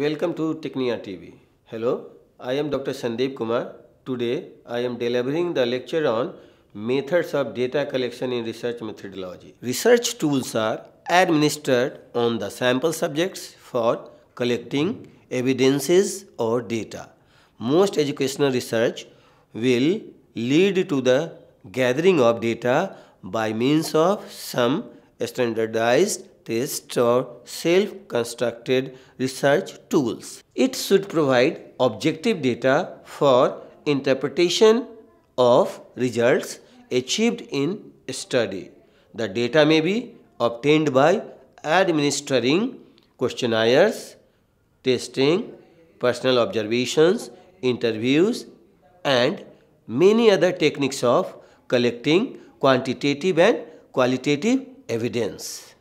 Welcome to Tecnia TV. Hello, I am Dr. Sandeep Kumar. Today I am delivering the lecture on methods of data collection in research methodology. Research tools are administered on the sample subjects for collecting evidences or data. Most educational research will lead to the gathering of data by means of some standardized test or self-constructed research tools. It should provide objective data for interpretation of results achieved in study. The data may be obtained by administering questionnaires, testing, personal observations, interviews, and many other techniques of collecting quantitative and qualitative evidence.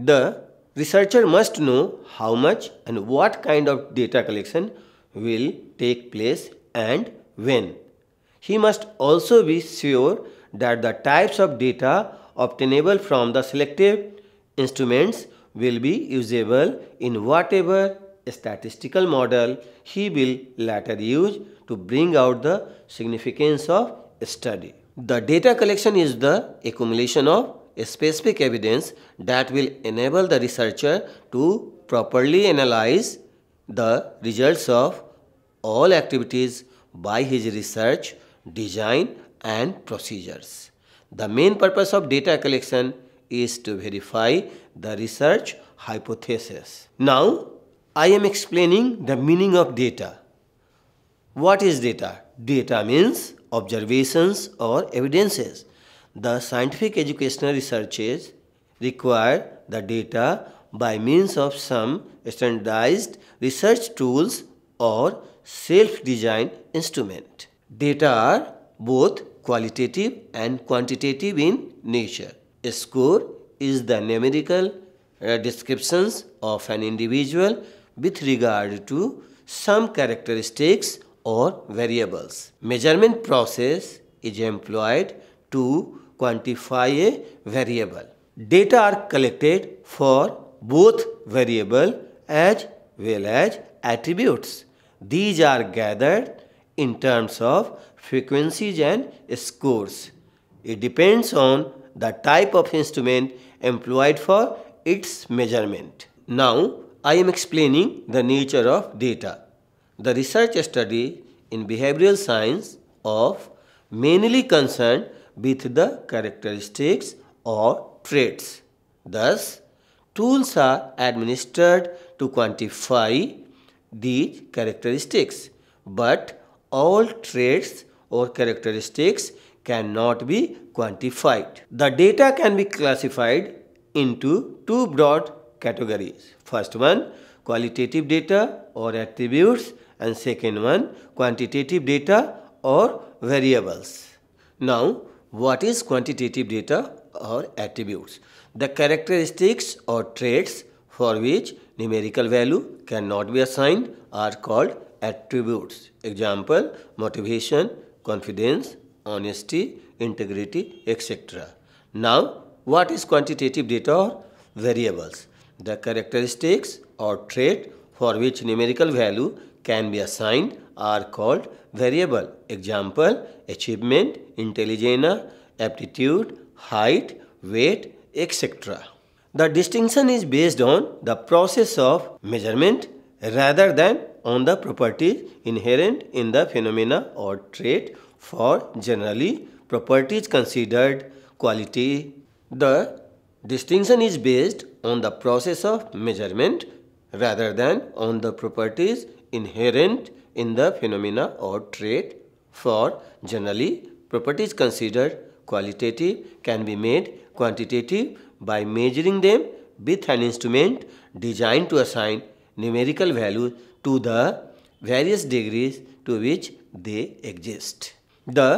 The researcher must know how much and what kind of data collection will take place and when. He must also be sure that the types of data obtainable from the selected instruments will be usable in whatever statistical model he will later use to bring out the significance of study. The data collection is the accumulation of specific evidence that will enable the researcher to properly analyze the results of all activities by his research, design and procedures. The main purpose of data collection is to verify the research hypothesis. Now, I am explaining the meaning of data. What is data? Data means observations or evidences. The scientific educational researches require the data by means of some standardized research tools or self-designed instrument. Data are both qualitative and quantitative in nature. A score is the numerical uh, descriptions of an individual with regard to some characteristics or variables. Measurement process is employed to quantify a variable. Data are collected for both variable as well as attributes. These are gathered in terms of frequencies and scores. It depends on the type of instrument employed for its measurement. Now, I am explaining the nature of data. The research study in behavioral science of mainly concerned with the characteristics or traits. Thus, tools are administered to quantify these characteristics, but all traits or characteristics cannot be quantified. The data can be classified into two broad categories. First one, qualitative data or attributes and second one, quantitative data or variables. Now, what is quantitative data or attributes? The characteristics or traits for which numerical value cannot be assigned are called attributes. Example, motivation, confidence, honesty, integrity, etc. Now, what is quantitative data or variables? The characteristics or trait for which numerical value can be assigned are called variable. Example, achievement, intelligence, aptitude, height, weight, etc. The distinction is based on the process of measurement rather than on the properties inherent in the phenomena or trait for generally properties considered quality. The distinction is based on the process of measurement rather than on the properties inherent in the phenomena or trait for generally properties considered qualitative can be made quantitative by measuring them with an instrument designed to assign numerical values to the various degrees to which they exist. The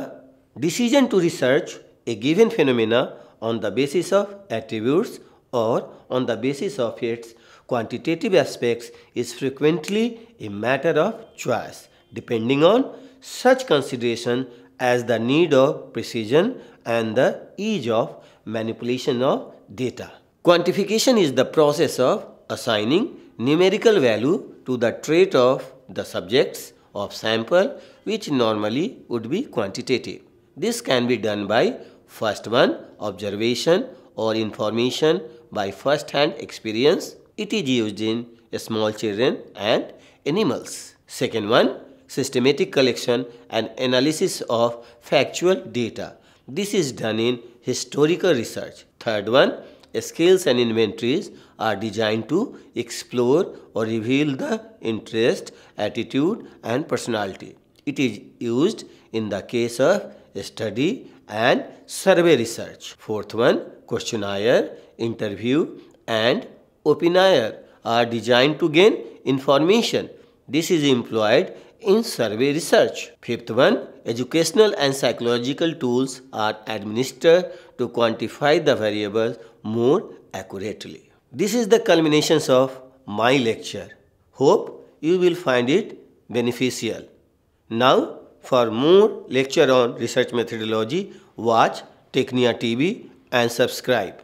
decision to research a given phenomena on the basis of attributes or on the basis of its quantitative aspects is frequently a matter of choice depending on such consideration as the need of precision and the ease of manipulation of data. Quantification is the process of assigning numerical value to the trait of the subjects of sample which normally would be quantitative. This can be done by first one observation or information by first hand experience. It is used in small children and animals. Second one systematic collection and analysis of factual data. This is done in historical research. Third one scales and inventories are designed to explore or reveal the interest, attitude and personality. It is used in the case of study and survey research. Fourth one, questionnaire, interview and opinionnaire are designed to gain information. This is employed in survey research. Fifth one, educational and psychological tools are administered to quantify the variables more accurately. This is the culminations of my lecture. Hope you will find it beneficial. Now, for more lecture on research methodology, watch Tecnia TV and subscribe.